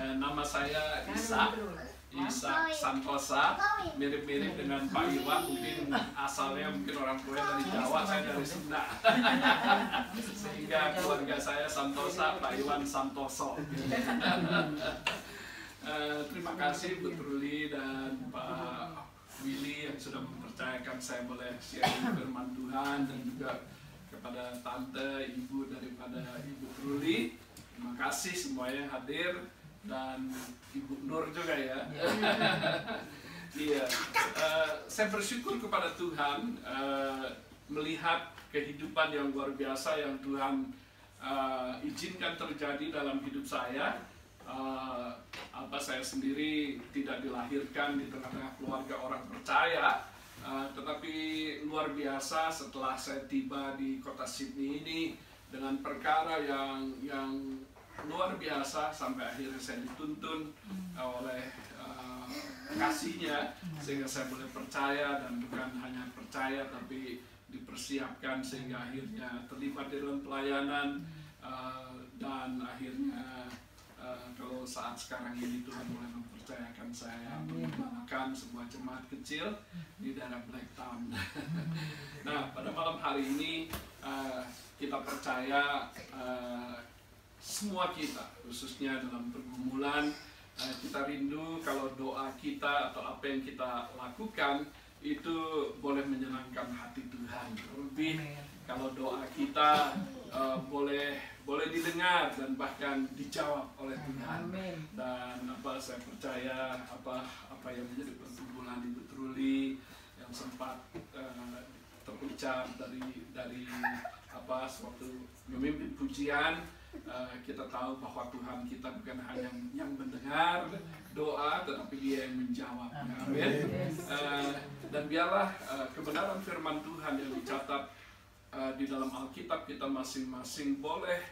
Eh, nama saya Isa, Isa Santosa, mirip-mirip dengan Pak Iwan, mungkin asalnya mungkin orang tua dari Jawa, saya dari Sunda. Sehingga keluarga saya Santosa, Pak Iwan Santoso. Eh, terima kasih Bu Truli dan Pak Willy yang sudah mempercayakan saya boleh sharing firman Tuhan dan juga kepada tante, ibu daripada Ibu Truli. Terima kasih semuanya hadir dan Ibu Nur juga ya. Iya, Eh, saya bersyukur kepada Tuhan eh, melihat kehidupan yang luar biasa yang Tuhan eh, izinkan terjadi dalam hidup saya. Eh, apa saya sendiri tidak dilahirkan di tengah-tengah keluarga orang percaya, eh, tetapi luar biasa setelah saya tiba di kota Sydney ini dengan perkara yang yang luar biasa sampai akhirnya saya dituntun eh, oleh eh, kasihnya sehingga saya boleh percaya dan bukan hanya percaya tapi dipersiapkan sehingga akhirnya terlibat di dalam pelayanan eh, dan akhirnya eh, kalau saat sekarang ini Tuhan mulai mempercayakan saya mengembangkan sebuah jemaat kecil di daerah Blacktown. nah pada malam hari ini eh, kita percaya eh, semua kita khususnya dalam pergumulan eh, kita rindu kalau doa kita atau apa yang kita lakukan itu boleh menyenangkan hati Tuhan. Lebih kalau doa kita eh, boleh boleh didengar dan bahkan dijawab oleh Tuhan. Dan apa saya percaya apa apa yang menjadi pertumbuhan Ibu Truli yang sempat eh, terucap dari dari apa suatu memimpin pujian eh, kita tahu bahwa Tuhan kita bukan hanya yang mendengar doa tetapi dia yang menjawabnya amin. Eh, dan biarlah eh, kebenaran firman Tuhan yang dicatat di dalam Alkitab kita masing-masing boleh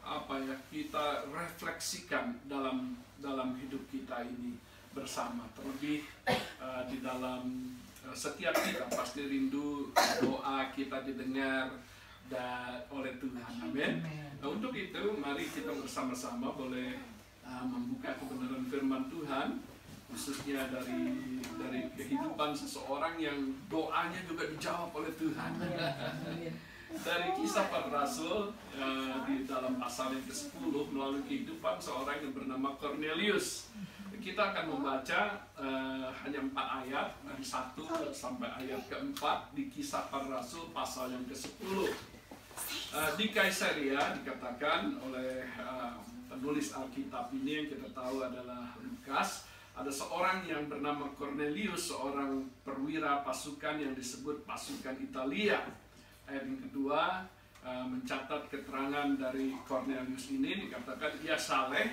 apa ya kita refleksikan dalam dalam hidup kita ini bersama. Terlebih di dalam setiap kita pasti rindu doa kita didengar dan oleh Tuhan. Amin nah, untuk itu mari kita bersama-sama boleh eh, membuka kebenaran firman Tuhan khususnya dari dari kehidupan seseorang yang doanya juga dijawab oleh Tuhan dari kisah para rasul eh, di dalam pasal yang ke-10 melalui kehidupan seorang yang bernama Cornelius. Kita akan membaca eh, hanya empat ayat dari satu sampai ayat keempat di kisah para rasul pasal yang ke-10. Eh, di Kaisaria dikatakan oleh eh, penulis Alkitab ini yang kita tahu adalah Lukas ada seorang yang bernama Cornelius, seorang perwira pasukan yang disebut pasukan Italia. Ayat yang kedua uh, mencatat keterangan dari Cornelius ini dikatakan ia saleh,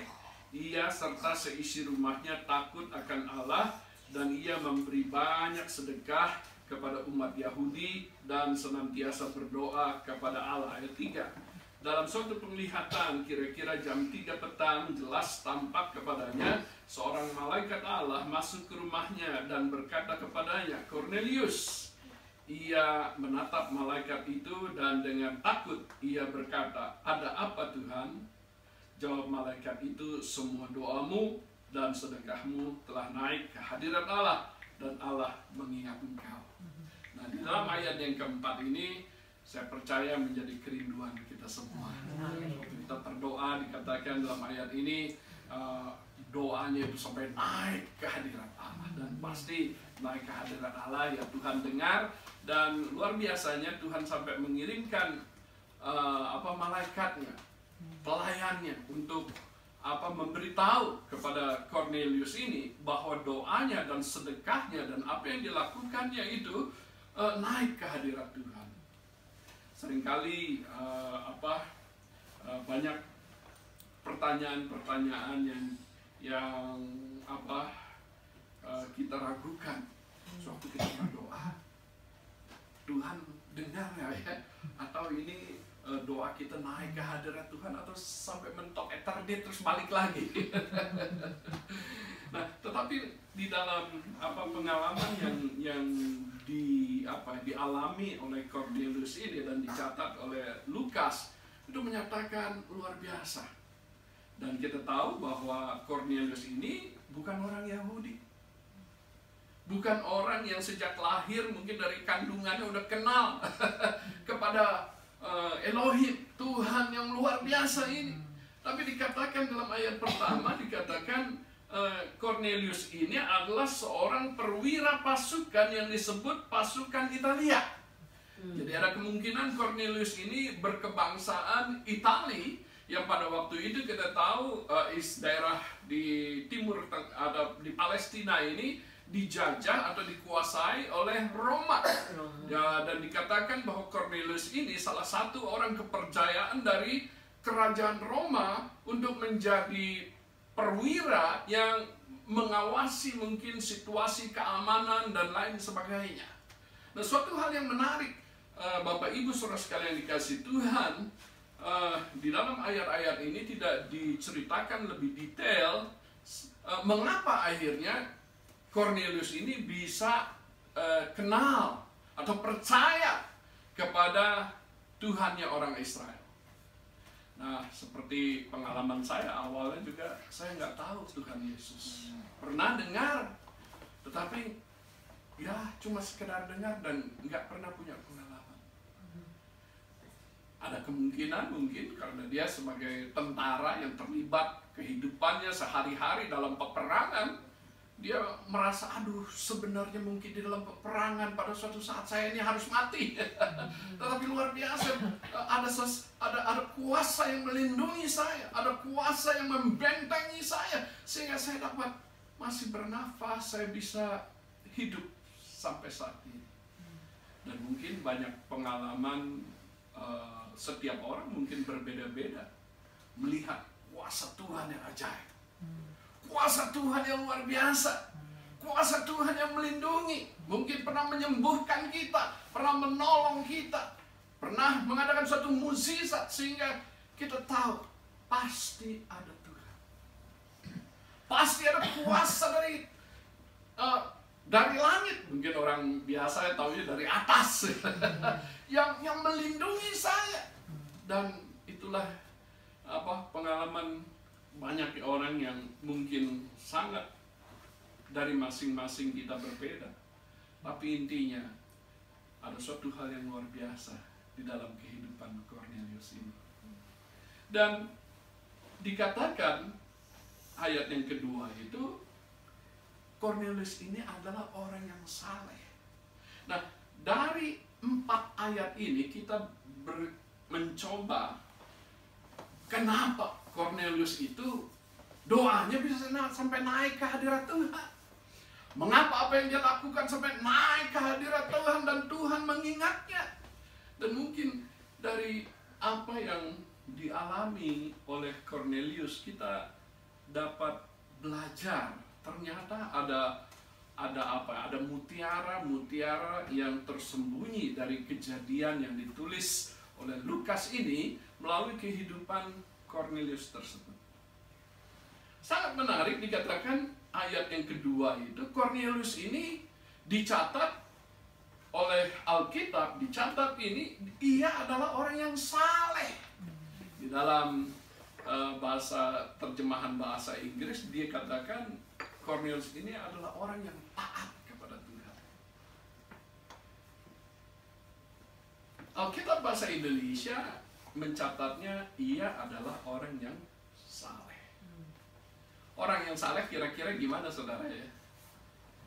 ia serta seisi rumahnya takut akan Allah dan ia memberi banyak sedekah kepada umat Yahudi dan senantiasa berdoa kepada Allah. Ayat 3. Dalam suatu penglihatan kira-kira jam 3 petang jelas tampak kepadanya seorang malaikat Allah masuk ke rumahnya dan berkata kepadanya, Cornelius, ia menatap malaikat itu dan dengan takut ia berkata, "Ada apa, Tuhan?" Jawab malaikat itu, "Semua doamu dan sedekahmu telah naik ke hadirat Allah dan Allah mengingat engkau." Nah, di dalam ayat yang keempat ini saya percaya menjadi kerinduan kita semua. Waktu kita berdoa dikatakan dalam ayat ini eh, doanya itu sampai naik ke hadirat Allah dan pasti naik ke hadirat Allah ya Tuhan dengar dan luar biasanya Tuhan sampai mengirimkan uh, apa malaikatnya pelayannya untuk apa memberitahu kepada Cornelius ini bahwa doanya dan sedekahnya dan apa yang dilakukannya itu uh, naik ke hadirat Tuhan sering kali uh, apa uh, banyak pertanyaan-pertanyaan yang yang apa uh, kita ragukan sewaktu kita berdoa Tuhan dengar ya, ya? atau ini doa kita naik ke hadirat Tuhan atau sampai mentok eternity terus balik lagi nah tetapi di dalam apa pengalaman yang yang di apa dialami oleh Cornelius ini dan dicatat oleh Lukas itu menyatakan luar biasa Dan kita tahu bahwa Cornelius ini bukan orang Yahudi. Bukan orang yang sejak lahir mungkin dari kandungannya udah kenal kepada uh, Elohim, Tuhan yang luar biasa ini. Tapi dikatakan dalam ayat pertama dikatakan uh, Cornelius ini adalah seorang perwira pasukan yang disebut pasukan Italia. Hmm. Jadi ada kemungkinan Cornelius ini berkebangsaan Italia yang pada waktu itu kita tahu uh, is daerah di timur ada di Palestina ini dijajah atau dikuasai oleh Roma. Ya, dan dikatakan bahwa Cornelius ini salah satu orang kepercayaan dari kerajaan Roma untuk menjadi perwira yang mengawasi mungkin situasi keamanan dan lain sebagainya. Nah, suatu hal yang menarik, uh, Bapak Ibu Saudara sekalian dikasih Tuhan, uh, di dalam ayat-ayat ini tidak diceritakan lebih detail uh, mengapa akhirnya Cornelius ini bisa uh, kenal atau percaya kepada Tuhannya orang Israel. Nah, seperti pengalaman saya awalnya juga saya nggak tahu Tuhan Yesus. Pernah dengar, tetapi ya cuma sekedar dengar dan nggak pernah punya pengalaman. Ada kemungkinan mungkin karena dia sebagai tentara yang terlibat kehidupannya sehari-hari dalam peperangan, dia merasa aduh sebenarnya mungkin di dalam peperangan pada suatu saat saya ini harus mati. Tetapi luar biasa ada ses, ada ada kuasa yang melindungi saya ada kuasa yang membentengi saya sehingga saya dapat masih bernafas saya bisa hidup sampai saat ini. Dan mungkin banyak pengalaman uh, setiap orang mungkin berbeda-beda melihat kuasa Tuhan yang ajaib kuasa Tuhan yang luar biasa. Kuasa Tuhan yang melindungi. Mungkin pernah menyembuhkan kita. Pernah menolong kita. Pernah mengadakan suatu mukjizat sehingga kita tahu pasti ada Tuhan. Pasti ada kuasa dari uh, dari langit. Mungkin orang biasa ya tahunya dari atas. yang yang melindungi saya. Dan itulah apa pengalaman banyak orang yang mungkin sangat dari masing-masing kita berbeda. Tapi intinya ada suatu hal yang luar biasa di dalam kehidupan Cornelius ini. Dan dikatakan ayat yang kedua itu Cornelius ini adalah orang yang saleh. Nah, dari empat ayat ini kita mencoba kenapa Cornelius itu doanya bisa sampai naik ke hadirat Tuhan. Mengapa apa yang dia lakukan sampai naik ke hadirat Tuhan dan Tuhan mengingatnya? Dan mungkin dari apa yang dialami oleh Cornelius kita dapat belajar ternyata ada ada apa ada mutiara mutiara yang tersembunyi dari kejadian yang ditulis oleh Lukas ini melalui kehidupan Cornelius tersebut. Sangat menarik dikatakan ayat yang kedua itu Cornelius ini dicatat oleh Alkitab dicatat ini ia adalah orang yang saleh di dalam uh, bahasa terjemahan bahasa Inggris dia katakan Cornelius ini adalah orang yang taat kepada Tuhan. Alkitab bahasa Indonesia mencatatnya ia adalah orang yang saleh. Orang yang saleh kira-kira gimana saudara ya?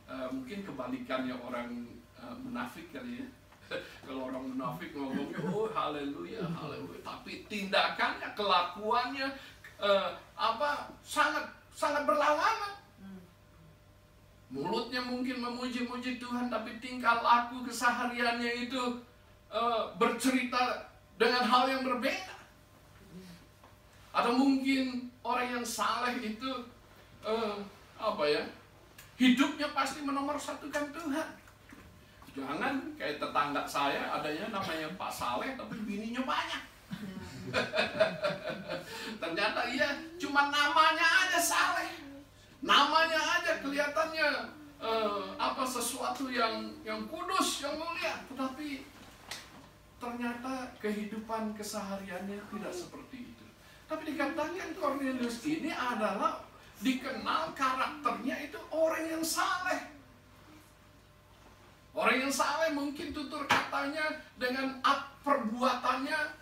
Uh, mungkin kebalikannya orang uh, munafik kali ya. Kalau orang munafik ngomongnya oh haleluya haleluya, tapi tindakannya, kelakuannya uh, apa sangat sangat berlawanan. Mulutnya mungkin memuji-muji Tuhan, tapi tingkah laku kesehariannya itu uh, bercerita dengan hal yang berbeda. Atau mungkin orang yang saleh itu uh, apa ya? Hidupnya pasti menomor satukan Tuhan. Jangan kayak tetangga saya adanya namanya Pak Saleh tapi bininya banyak. Ternyata iya cuma namanya aja Saleh. Namanya aja kelihatannya uh, apa sesuatu yang yang kudus, yang mulia, tetapi ternyata kehidupan kesehariannya tidak seperti itu. Tapi dikatakan Cornelius ini adalah dikenal karakternya itu orang yang saleh. Orang yang saleh mungkin tutur katanya dengan perbuatannya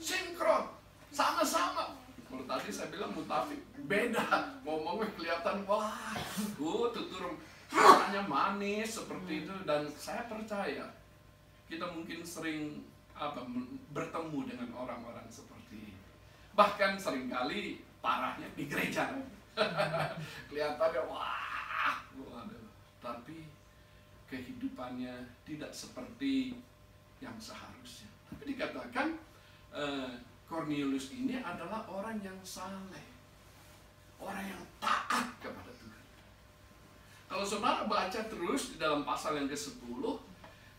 sinkron, sama-sama. Kalau tadi saya bilang mutafik, beda. Ngomongnya kelihatan, wah, uh, tutur katanya manis seperti itu. Dan saya percaya, kita mungkin sering apa bertemu dengan orang-orang seperti ini. Bahkan sering kali parahnya di gereja. Kelihatannya wah, waduh. Tapi kehidupannya tidak seperti yang seharusnya. Tapi dikatakan eh, Cornelius ini adalah orang yang saleh. Orang yang taat kepada Tuhan. Kalau saudara baca terus di dalam pasal yang ke-10,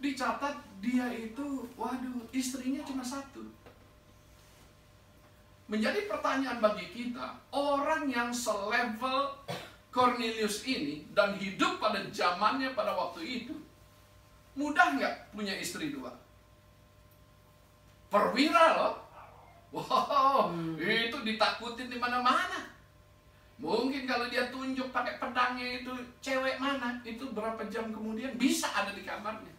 dicatat dia itu, waduh, istrinya cuma satu. Menjadi pertanyaan bagi kita, orang yang selevel Cornelius ini dan hidup pada zamannya pada waktu itu, mudah nggak punya istri dua? Perwira loh. Wow, hmm. itu ditakutin di mana-mana. Mungkin kalau dia tunjuk pakai pedangnya itu cewek mana, itu berapa jam kemudian bisa ada di kamarnya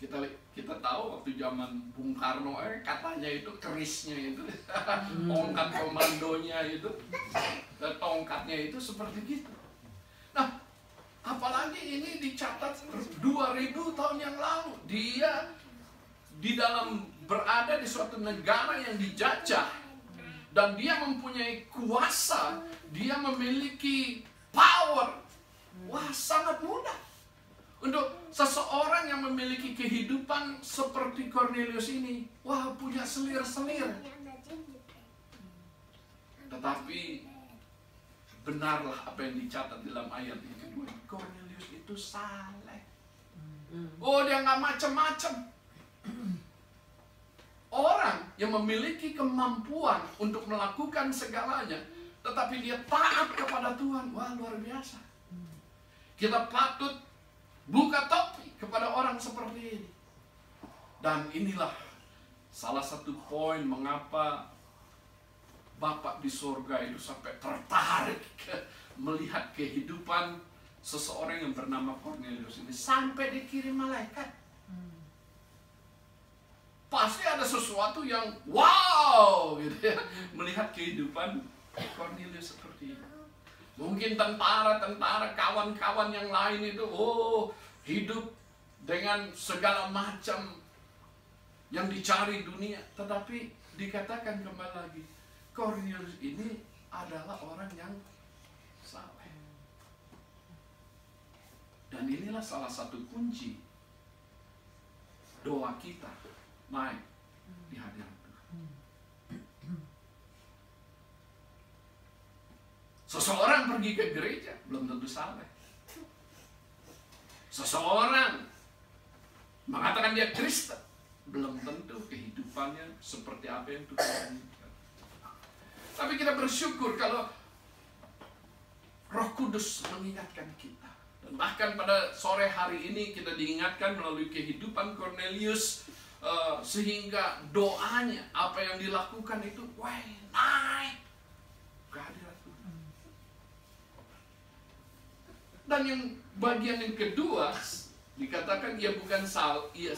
kita kita tahu waktu zaman Bung Karno eh katanya itu kerisnya itu. Hmm. tongkat komandonya itu. Tongkatnya itu seperti gitu. Nah apalagi ini dicatat 2000 tahun yang lalu. Dia di dalam berada di suatu negara yang dijajah. Dan dia mempunyai kuasa. Dia memiliki power. Wah sangat mudah untuk seseorang yang memiliki kehidupan seperti Cornelius ini, wah punya selir-selir. Tetapi benarlah apa yang dicatat dalam ayat yang kedua. Cornelius itu saleh. Oh dia nggak macam-macam. Orang yang memiliki kemampuan untuk melakukan segalanya, tetapi dia taat kepada Tuhan, wah luar biasa. Kita patut Buka topi kepada orang seperti ini. Dan inilah salah satu poin mengapa Bapak di surga itu sampai tertarik melihat kehidupan seseorang yang bernama Cornelius ini sampai dikirim malaikat. Pasti ada sesuatu yang wow gitu ya melihat kehidupan Cornelius seperti ini. Mungkin tentara-tentara, kawan-kawan yang lain itu, oh hidup dengan segala macam yang dicari dunia. Tetapi dikatakan kembali lagi, Cornelius ini adalah orang yang saleh. Dan inilah salah satu kunci doa kita naik di hadirat Seseorang pergi ke gereja, belum tentu salah. Seseorang mengatakan dia Kristen, belum tentu kehidupannya seperti apa yang Tuhan inginkan. Tapi kita bersyukur kalau Roh Kudus mengingatkan kita. Dan bahkan pada sore hari ini kita diingatkan melalui kehidupan Cornelius uh, sehingga doanya apa yang dilakukan itu wah naik Dan yang bagian yang kedua dikatakan ia bukan sal, ia,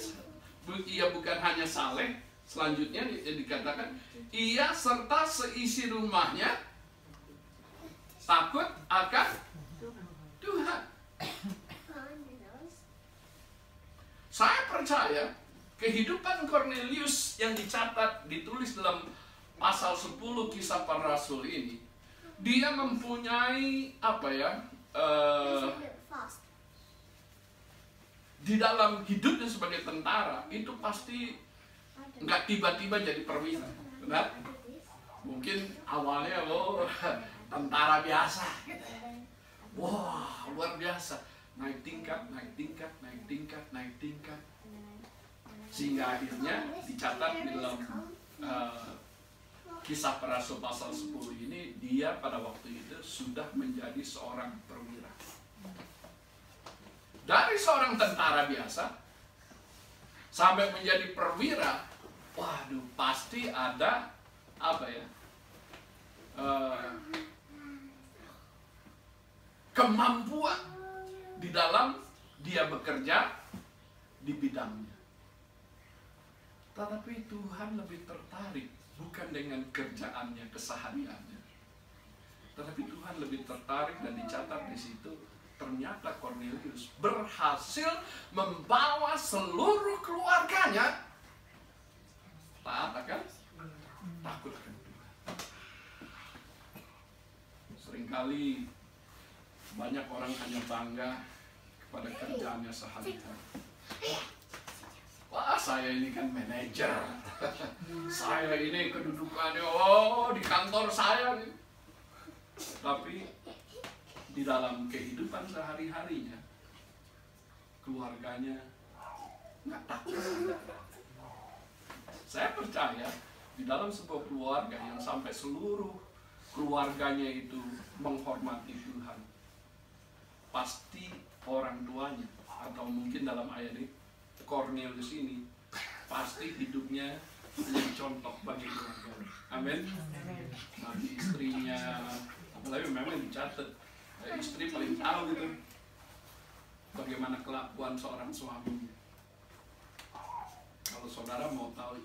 ia bukan hanya saleh. Selanjutnya dikatakan ia serta seisi rumahnya takut akan Tuhan. Saya percaya kehidupan Cornelius yang dicatat ditulis dalam pasal 10 kisah para rasul ini dia mempunyai apa ya uh, di dalam hidupnya sebagai tentara itu pasti nggak tiba-tiba jadi perwira, benar? Mungkin awalnya oh tentara biasa, gitu ya. Wah luar biasa, naik tingkat, naik tingkat, naik tingkat, naik tingkat, sehingga akhirnya dicatat di dalam uh, kisah rasul pasal 10 ini dia pada waktu itu sudah menjadi seorang perwira. Dari seorang tentara biasa sampai menjadi perwira, waduh pasti ada apa ya eh, kemampuan di dalam dia bekerja di bidangnya. Tetapi Tuhan lebih tertarik bukan dengan kerjaannya, kesehariannya. Tetapi Tuhan lebih tertarik dan dicatat di situ ternyata Cornelius berhasil membawa seluruh keluarganya taat akan takut akan Tuhan. Seringkali banyak orang hanya bangga kepada kerjaannya sehari-hari. Wah, saya ini kan manajer. saya ini kedudukannya, oh di kantor saya. Tapi di dalam kehidupan sehari-harinya, keluarganya nggak takut. Saya percaya di dalam sebuah keluarga yang sampai seluruh keluarganya itu menghormati Tuhan, pasti orang tuanya atau mungkin dalam ayat ini Cornelius ini pasti hidupnya menjadi contoh bagi keluarga. Amin. Bagi istrinya, apalagi memang dicatat eh, istri paling tahu gitu bagaimana kelakuan seorang suami. Kalau saudara mau tahu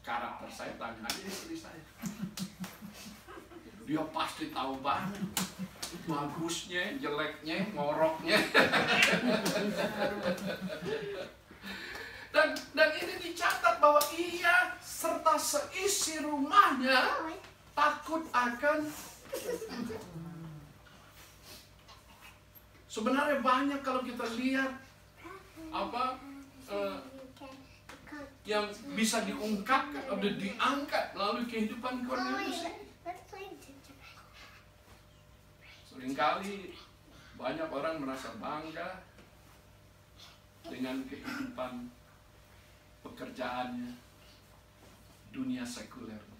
karakter saya, tanya aja istri saya. Dia pasti tahu banget bagusnya, jeleknya, ngoroknya. Dan dan ini dicatat bahwa ia serta seisi rumahnya takut akan sebenarnya banyak kalau kita lihat apa eh, yang bisa diungkapkan atau diangkat melalui kehidupan Cornelius. Seringkali banyak orang merasa bangga dengan kehidupan pekerjaannya, dunia sekulernya.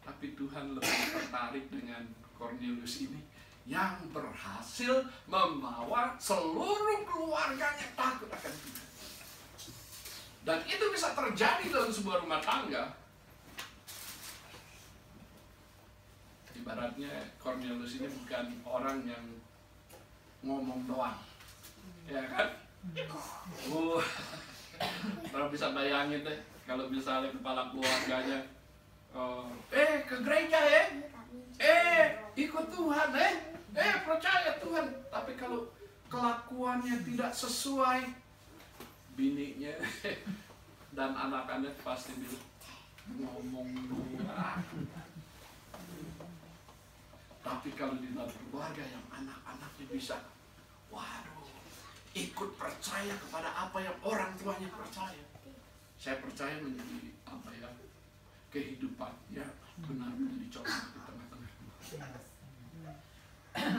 Tapi Tuhan lebih tertarik dengan Cornelius ini yang berhasil membawa seluruh keluarganya takut akan Tuhan. Dan itu bisa terjadi dalam sebuah rumah tangga. Ibaratnya Cornelius ini bukan orang yang ngomong doang. Ya kan? Oh, Orang bisa bayangin deh kalau misalnya kepala keluarganya oh, eh ke gereja ya eh ikut Tuhan eh. Eh percaya Tuhan. Tapi kalau kelakuannya tidak sesuai bininya dan anak-anak pasti bilang ngomong doang tapi kalau di dalam keluarga yang anak-anaknya bisa waduh ikut percaya kepada apa yang orang tuanya percaya. Saya percaya menjadi apa ya kehidupan ya benar menjadi contoh di tengah-tengah.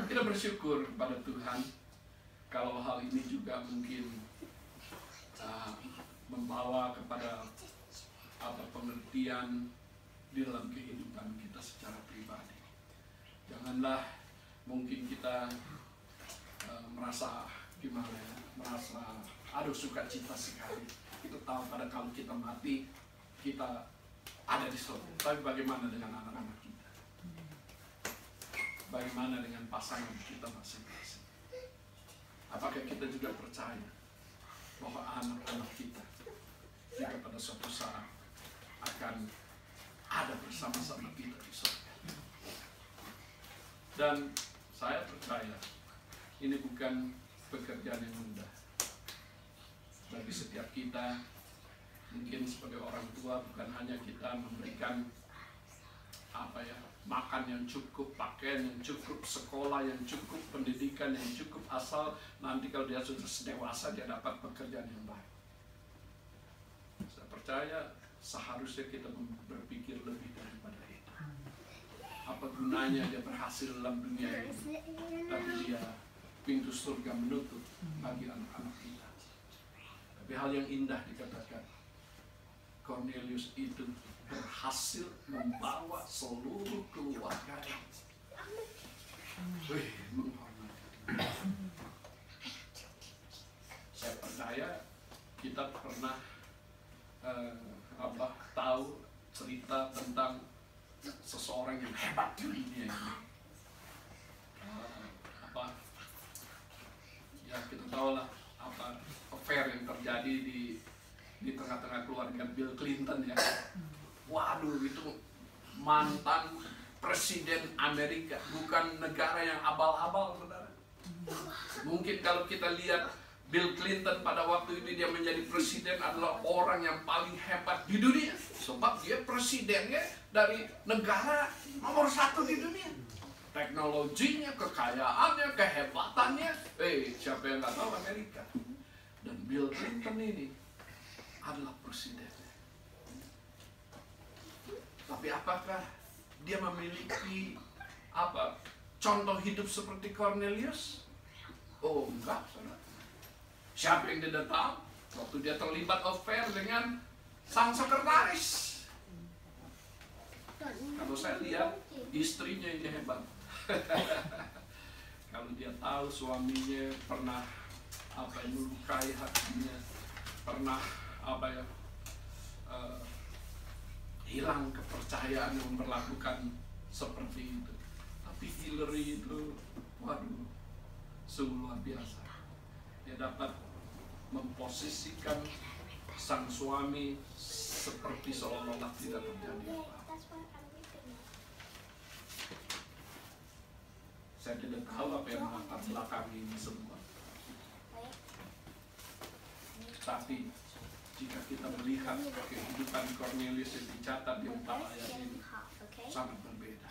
Kita bersyukur kepada Tuhan kalau hal ini juga mungkin uh, membawa kepada apa pengertian di dalam kehidupan kita secara pribadi. Janganlah mungkin kita uh, merasa gimana ya merasa aduh suka cita sekali. Kita tahu pada kalau kita mati kita ada di surga tapi bagaimana dengan anak-anak kita? Bagaimana dengan pasangan kita masing-masing? Apakah kita juga percaya bahwa anak-anak kita jika pada suatu saat akan ada bersama-sama kita di surga dan saya percaya ini bukan pekerjaan yang mudah bagi setiap kita mungkin sebagai orang tua bukan hanya kita memberikan apa ya makan yang cukup, pakaian yang cukup, sekolah yang cukup, pendidikan yang cukup asal nanti kalau dia sudah dewasa dia dapat pekerjaan yang baik. Saya percaya seharusnya kita berpikir lebih daripada itu. Apa gunanya dia berhasil dalam dunia ini, tapi dia pintu surga menutup bagi anak-anak kita. Tapi hal yang indah dikatakan, Cornelius itu berhasil membawa seluruh keluarga. Wih, menghormati. Saya percaya kita pernah uh, apa tahu cerita tentang dunia ini. Uh, apa? Ya kita tahu lah apa affair yang terjadi di di tengah-tengah keluarga Bill Clinton ya. Waduh itu mantan presiden Amerika bukan negara yang abal-abal saudara. Mungkin kalau kita lihat Bill Clinton pada waktu itu dia menjadi presiden adalah orang yang paling hebat di dunia sebab dia presidennya dari negara nomor satu di dunia teknologinya, kekayaannya, kehebatannya eh siapa yang nggak tahu Amerika dan Bill Clinton ini adalah presidennya tapi apakah dia memiliki apa contoh hidup seperti Cornelius oh enggak Siapa yang tidak tahu? Waktu dia terlibat affair dengan sang sekretaris. Kalau saya lihat istrinya ini hebat. Kalau dia tahu suaminya pernah apa yang melukai hatinya, pernah apa ya uh, hilang kepercayaan yang memperlakukan seperti itu. Tapi Hillary itu, waduh, sungguh luar biasa. Dia dapat memposisikan sang suami seperti seolah-olah tidak terjadi Saya tidak tahu apa yang melatar belakang ini semua. Tapi jika kita melihat kehidupan Cornelius yang dicatat di empat ayat ini sangat berbeda.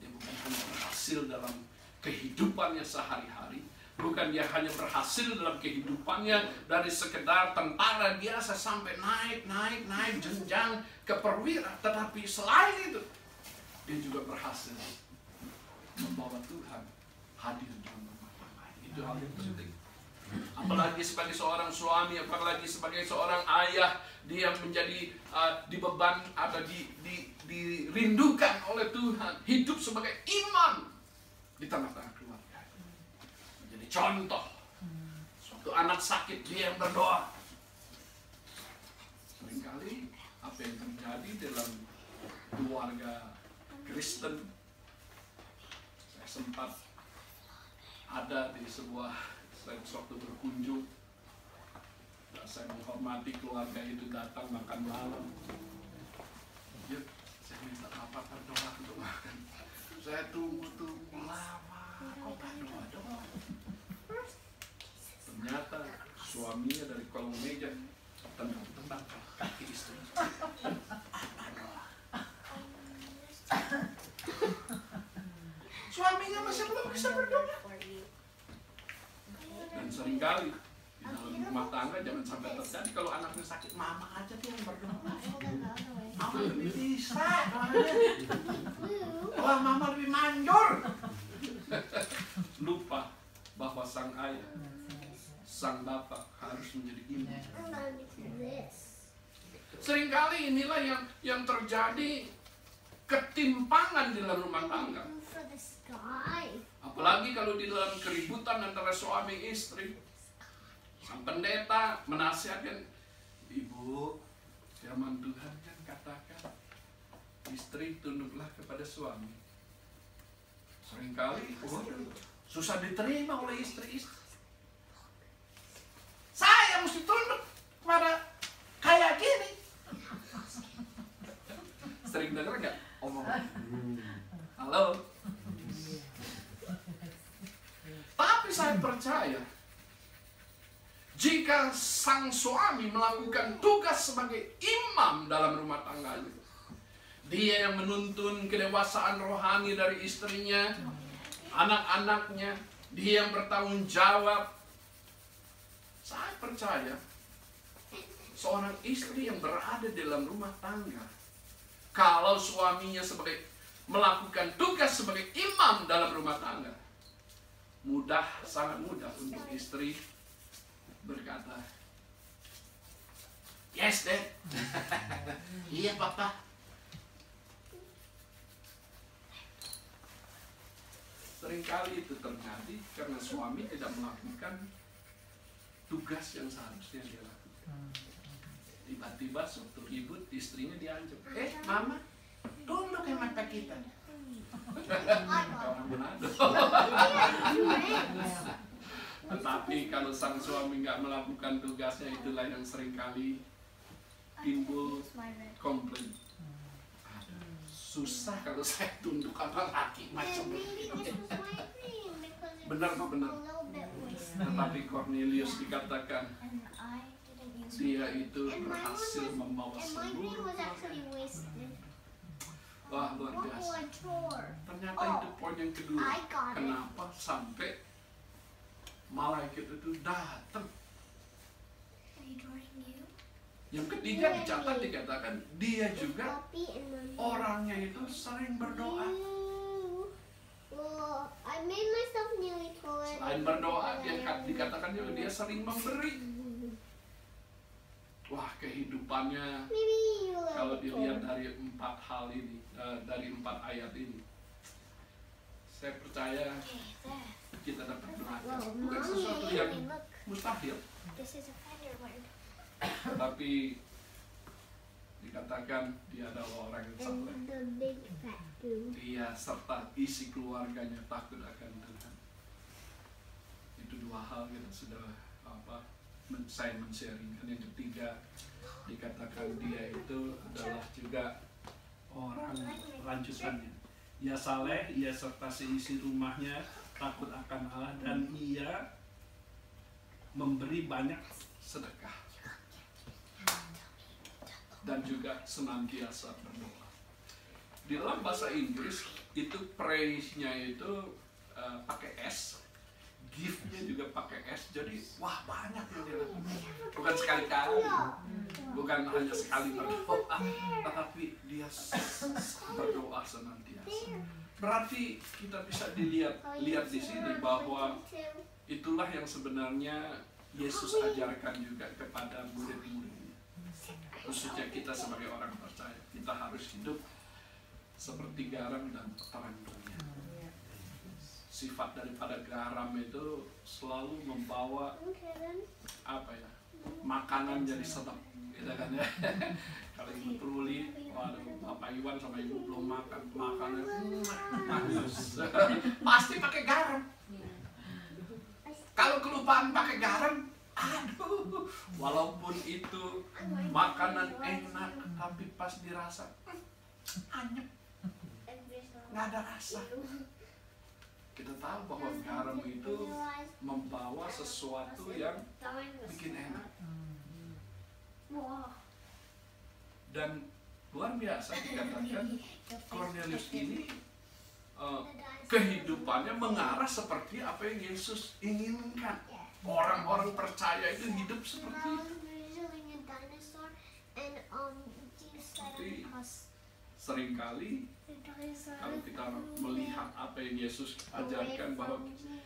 Dia bukan hanya berhasil dalam kehidupannya sehari-hari, Bukan dia hanya berhasil dalam kehidupannya dari sekedar tentara biasa sampai naik, naik, naik jenjang ke perwira. Tetapi selain itu, dia juga berhasil membawa Tuhan hadir dalam rumah tangga. Itu hal yang penting. Apalagi sebagai seorang suami, apalagi sebagai seorang ayah, dia menjadi uh, dibeban atau di, di, dirindukan oleh Tuhan. Hidup sebagai iman di tengah-tengah contoh. Suatu anak sakit dia yang berdoa. Seringkali apa yang terjadi dalam keluarga Kristen sempat ada di sebuah saya waktu berkunjung. Dan saya menghormati keluarga itu datang makan malam. Yuk saya minta apa berdoa untuk makan. Saya tunggu-tunggu lama kok berdoa doa ternyata suaminya dari kolong meja tendang-tendang kaki istri suaminya masih belum bisa berdoa dan sering kali di dalam rumah tangga jangan sampai terjadi kalau anaknya sakit mama aja dia yang berdoa mama lebih bisa wah mama lebih manjur. Lupa bahwa sang ayah sang bapak harus menjadi imam. Seringkali inilah yang yang terjadi ketimpangan di dalam rumah tangga. Apalagi kalau di dalam keributan antara suami istri. Sang pendeta menasihatkan, Ibu, firman Tuhan kan katakan, istri tunduklah kepada suami. Seringkali, oh, susah diterima oleh istri-istri saya mesti tunduk kepada kayak gini. Sering dengar nggak omongan? Halo. Tapi saya percaya jika sang suami melakukan tugas sebagai imam dalam rumah tangganya, dia yang menuntun kedewasaan rohani dari istrinya, anak-anaknya, dia yang bertanggung jawab. Saya percaya seorang istri yang berada dalam rumah tangga, kalau suaminya sebagai melakukan tugas sebagai imam dalam rumah tangga, mudah, sangat mudah untuk istri berkata, Yes, Dad. iya, Papa. Seringkali itu terjadi karena suami tidak melakukan tugas yang seharusnya dia lakukan. Tiba-tiba suatu ribut istrinya diancam. Eh, mama, ke mata kita. Tetapi kalau sang suami nggak melakukan tugasnya itulah yang sering kali timbul komplain. Susah kalau saya tunduk sama laki macam. Benar kok benar. Tetapi Cornelius dikatakan dia itu berhasil membawa seluruh Wah luar biasa. Ternyata itu poin yang kedua. Kenapa sampai malaikat itu datang? Yang ketiga dicatat dikatakan dia juga orangnya itu sering berdoa. Selain berdoa, dia dikatakan juga dia sering memberi. Wah kehidupannya kalau dilihat dari empat hal ini, uh, dari empat ayat ini, saya percaya kita dapat belajar bukan sesuatu yang mustahil, tapi dikatakan dia adalah orang yang saleh. Dia serta isi keluarganya takut akan Tuhan. Itu dua hal yang sudah apa men saya men-sharingkan. Yang ketiga dikatakan dia itu adalah juga orang lanjutannya. Ia saleh, ia serta seisi rumahnya takut akan Allah dan ia memberi banyak sedekah dan juga senantiasa berdoa. Di dalam bahasa Inggris itu praise-nya itu uh, pakai S, give-nya juga pakai S. Jadi wah banyak yang dia. Bukan sekali-kali, bukan hanya sekali berdoa, tetapi dia berdoa senantiasa. Berarti kita bisa dilihat lihat di sini bahwa itulah yang sebenarnya Yesus ajarkan juga kepada murid-muridnya. Khususnya kita sebagai orang percaya, kita harus hidup seperti garam dan terang dunia. Sifat daripada garam itu selalu membawa apa ya makanan jadi sedap, gitu kan ya. Kalau ibu Truli, waduh, Bapak Iwan sama ibu belum makan makanan manis, pasti pakai garam. Kalau kelupaan pakai garam, aduh, walaupun itu makanan enak, tapi pas dirasa anyep, nggak ada rasa. Kita tahu bahwa garam itu membawa sesuatu yang bikin enak. Dan luar biasa dikatakan Cornelius ini uh, kehidupannya mengarah seperti apa yang Yesus inginkan. Orang-orang percaya itu hidup seperti itu. Tapi sering kali kalau kita melihat apa yang Yesus ajarkan bahwa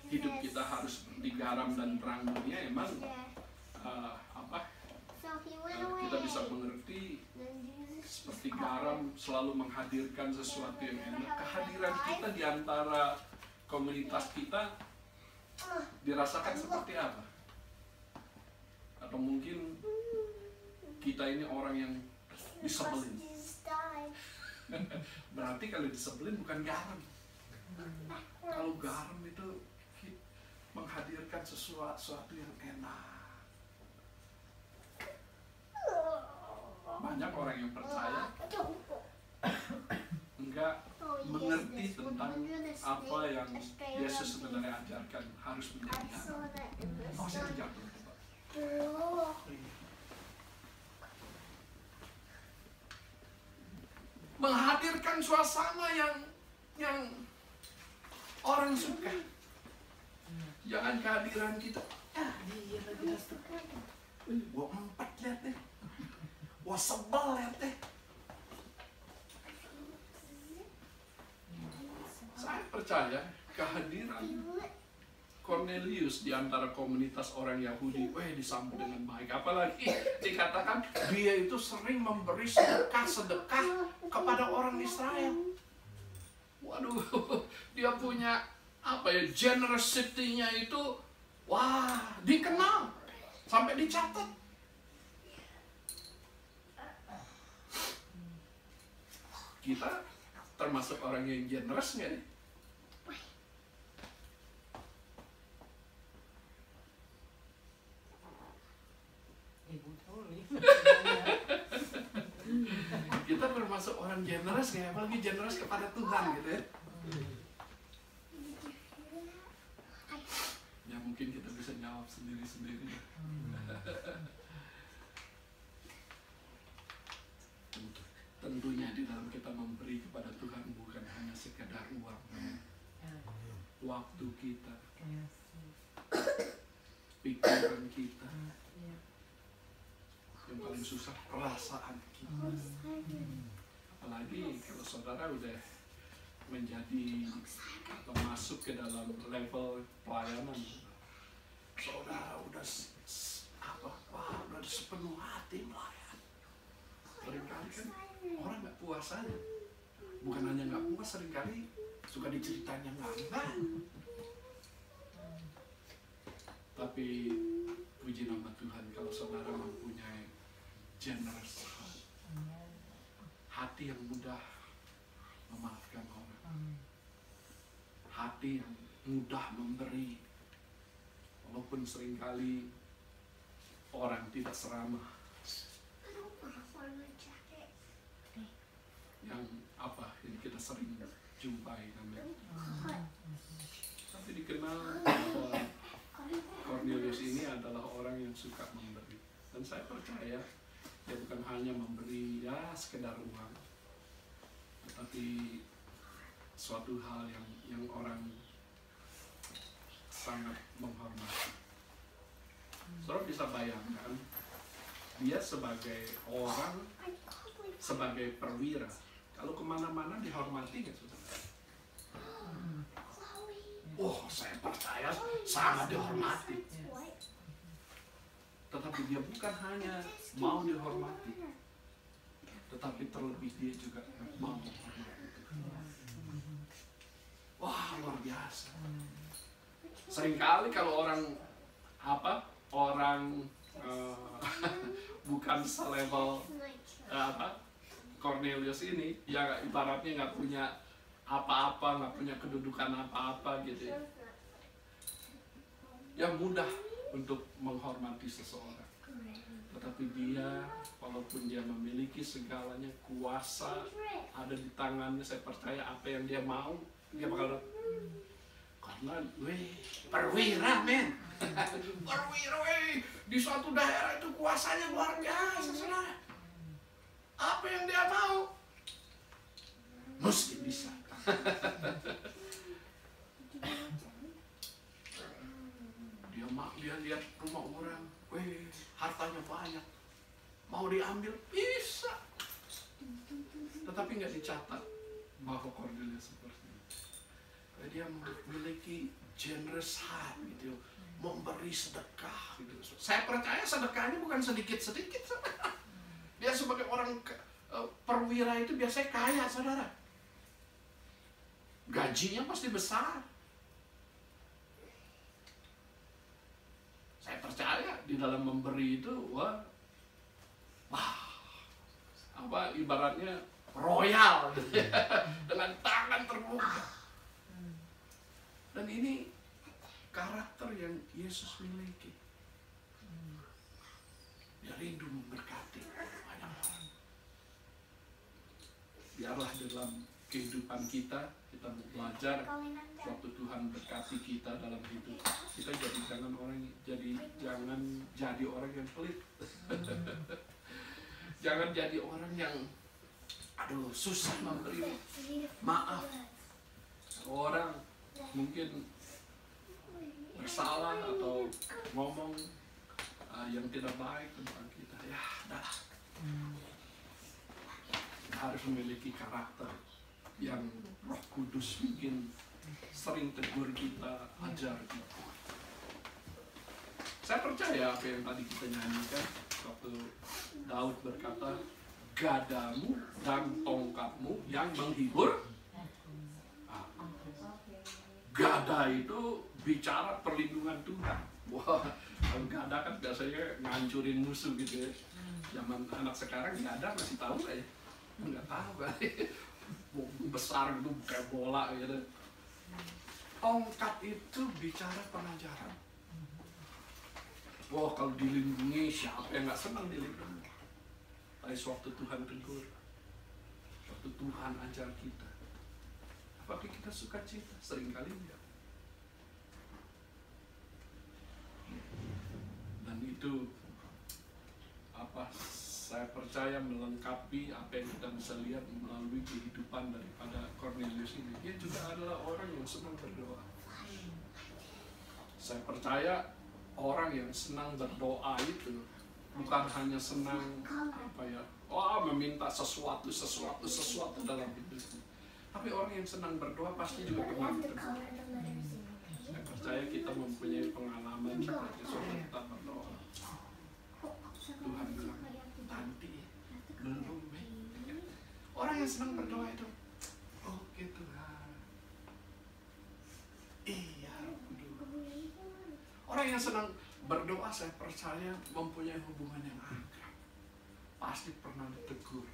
hidup kita harus seperti garam dan terang dunia, emang uh, apa? Uh, kita bisa mengerti seperti garam selalu menghadirkan sesuatu yang enak. Kehadiran kita di antara komunitas kita dirasakan seperti apa? Atau mungkin kita ini orang yang disebelin. Berarti kalau disebelin bukan garam. Kalau garam itu menghadirkan sesuatu yang enak. Banyak orang yang percaya enggak mengerti tentang apa yang Yesus sebenarnya ajarkan harus menjadi. Oh, saya jatuh. Menghadirkan suasana yang yang orang suka. Jangan kehadiran kita. Ya, dia lagi Wah empat lihat deh. Wah sebel lihat deh. Saya percaya kehadiran Cornelius di antara komunitas orang Yahudi, weh disambut dengan baik. Apalagi dikatakan dia itu sering memberi sedekah-sedekah kepada orang Israel. Waduh, dia punya apa ya generosity-nya itu wah dikenal sampai dicatat. Kita termasuk orang yang generous nggak nih? Ibu tahu nih. Termasuk orang generous nggak? Apalagi generous kepada Tuhan gitu ya. Ya mungkin kita bisa jawab sendiri-sendiri. Tentu- Tentunya di dalam kita memberi kepada Tuhan bukan hanya sekedar uang, waktu kita, pikiran kita, yang paling susah perasaan kita. Apalagi kalau saudara udah menjadi atau masuk ke dalam level pelayanan, saudara udah apa, wah udah sepenuh hati melayan. Seringkali kan orang nggak puas aja, bukan hanya nggak puas, sering kali suka diceritain yang nggak enggak. Tapi puji nama Tuhan kalau saudara mempunyai generous hati yang mudah memaafkan orang, hati yang mudah memberi, walaupun sering kali orang tidak seramah. Yang apa yang kita sering jumpai namanya. Tapi dikenal bahwa Cornelius ini adalah orang yang suka memberi. Dan saya percaya dia bukan hanya memberi ya sekedar uang tetapi suatu hal yang yang orang sangat menghormati. Saudara bisa bayangkan dia sebagai orang sebagai perwira kalau ke mana-mana dihormati nggak saudara? Oh saya percaya sangat dihormati tetapi dia bukan hanya mau dihormati tetapi terlebih dia juga mau wah luar biasa. Seringkali kalau orang apa orang eh, bukan selevel eh, apa Cornelius ini ya ibaratnya nggak punya apa-apa nggak punya kedudukan apa-apa gitu ya. Yang mudah untuk menghormati seseorang. Tetapi dia walaupun dia memiliki segalanya kuasa ada di tangannya saya percaya apa yang dia mau dia bakal karena weh perwira men. Perwira weh. Di suatu daerah itu kuasanya luar biasa saudara. Apa yang dia mau mesti bisa lihat rumah orang weh hartanya banyak. Mau diambil bisa. Tetapi nggak dicatat. Bahwa Cornelius seperti itu. Dia memiliki generous heart gitu memberi sedekah gitu. Saya percaya sedekahnya bukan sedikit sedikit dia sebagai orang eh, perwira itu biasanya kaya saudara. Gajinya pasti besar saya percaya di dalam memberi itu wah wah apa ibaratnya royal gitu ya, dengan tangan terbuka. Dan ini karakter yang Yesus miliki. Dia rindu memberkati banyak orang. Biarlah dalam kehidupan kita kita belajar waktu Tuhan berkati kita dalam hidup. Kita jadi jangan orang jadi jangan jadi orang yang pelit. Jangan jadi orang yang aduh susah memberi maaf. Orang mungkin bersalah atau ngomong uh, yang tidak baik tentang kita. Ya dah harus memiliki karakter yang Roh Kudus mungkin sering tegur kita, ajar kita. Saya percaya apa yang tadi kita nyanyikan waktu Daud berkata, gadamu dan tongkatmu yang menghibur aku." Gada itu bicara perlindungan Tuhan. Wah, kalau gada kan biasanya ngancurin musuh gitu ya. Zaman anak sekarang gada masih tahu nggak ya? Nggak tahu kali. Besar gitu kayak bola gitu. Tongkat itu bicara pengajaran. Wah kalau dilindungi siapa yang nggak senang dilindungi? Tapi suatu Tuhan tegur. Suatu Tuhan ajar kita. Apakah kita suka cita sering kali enggak. Dan itu apa saya percaya melengkapi apa yang kita bisa lihat melalui kehidupan daripada Cornelius ini. Dia juga adalah orang yang senang berdoa. Saya percaya orang yang senang berdoa itu bukan hanya senang apa ya wah meminta sesuatu sesuatu sesuatu dalam hidupnya. Tapi orang yang senang berdoa pasti juga pernah berdoa. Saya percaya kita mempunyai pengalaman seperti kita berdoa Tuhan bilang nanti belum eh." orang yang senang berdoa itu oke Tuhan iya Roh Kudus orang yang senang berdoa saya percaya mempunyai hubungan yang akrab. Pasti pernah ditegur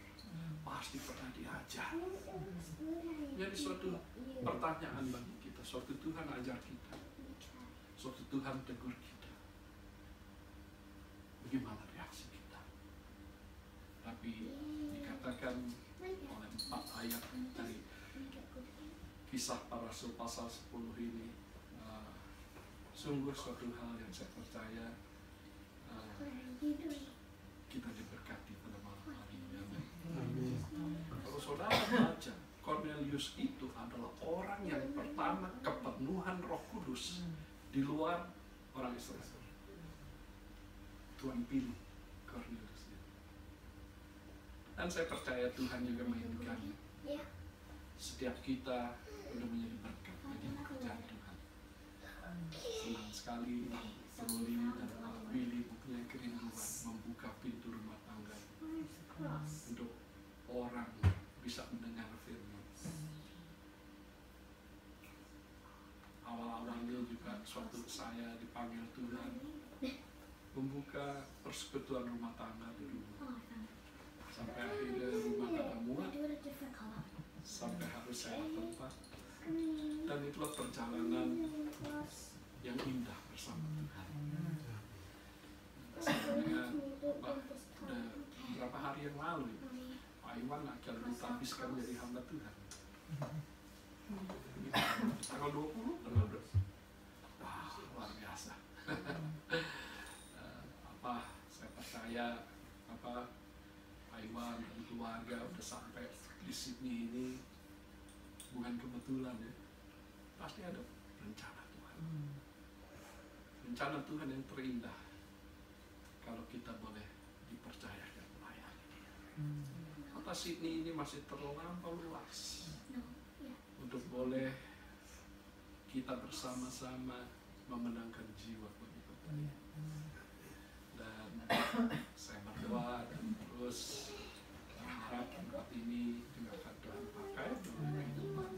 pasti pernah diajar. Jadi suatu pertanyaan bagi kita suatu Tuhan ajar kita suatu Tuhan tegur kita. Bagaimana tapi dikatakan oleh empat ayat dari kisah para rasul pasal 10 ini uh, sungguh suatu hal yang saya percaya uh, kita diberkati pada malam hari ini Amin. Kalau saudara baca, Cornelius itu adalah orang yang pertama kepenuhan roh kudus di luar orang Israel. Tuhan pilih Cornelius itu. Dan saya percaya Tuhan juga menginginkannya. Setiap kita sudah menjadi berkat bagi pekerjaan Tuhan. Senang sekali Ruli dan Pak Willy punya kerinduan membuka pintu rumah tangga untuk orang bisa mendengar firman. Awal-awalnya juga suatu saya dipanggil Tuhan membuka persekutuan rumah tangga di rumah. Sampai akhirnya rumah sampai harus sewa tempat. Dan itulah perjalanan yang indah bersama Tuhan. Hari yang lalu ya, Pak Iwan akan ditabiskan jadi hamba Tuhan. Tanggal 20, tanggal 20. Wah, luar biasa. Eh, apa, saya percaya Pak Iwan dan keluarga udah sampai di Sydney ini bukan kebetulan ya. Pasti ada rencana Tuhan. Rencana Tuhan yang terindah kalau kita boleh dipercayakan melayani dia. Kota Sydney ini masih terlampau luas untuk boleh kita bersama-sama memenangkan jiwa bagi kota ini. Dan saya berdoa dan terus tempat ini akan Tuhan pakai dalam kehidupan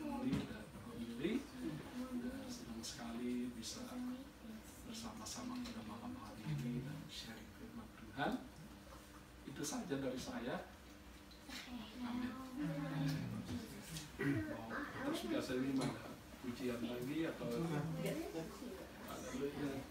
Tuli dan Romili. Dan senang sekali bisa bersama-sama pada malam hari ini dan sharing firman Tuhan. Itu saja dari saya. Amin. Mau terus biasanya mana? Pujian lagi atau? Haleluya.